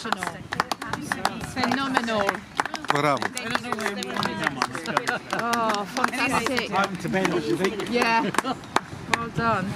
Exceptional. Phenomenal. Bravo. Oh, fantastic. Time to bend, I should think. Yeah. Well done.